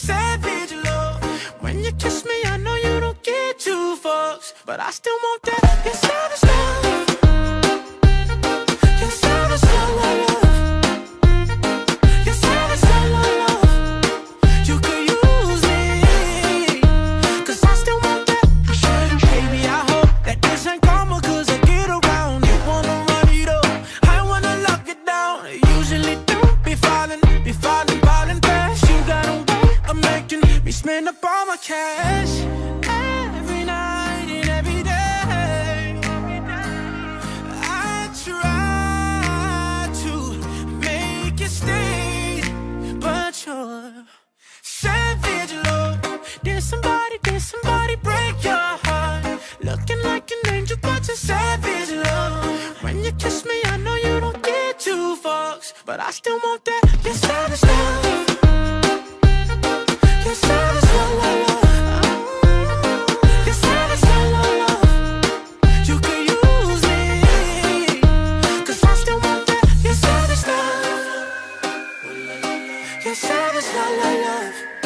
savage love. When you kiss me, I know you don't get two fucks, but I still want that. Yes, When you kiss me, I know you don't get two fucks But I still want that, your savage love. Your savage love, love, love Your savage la la love. You could use me I still want that, your savage love. Your savage love, love, love.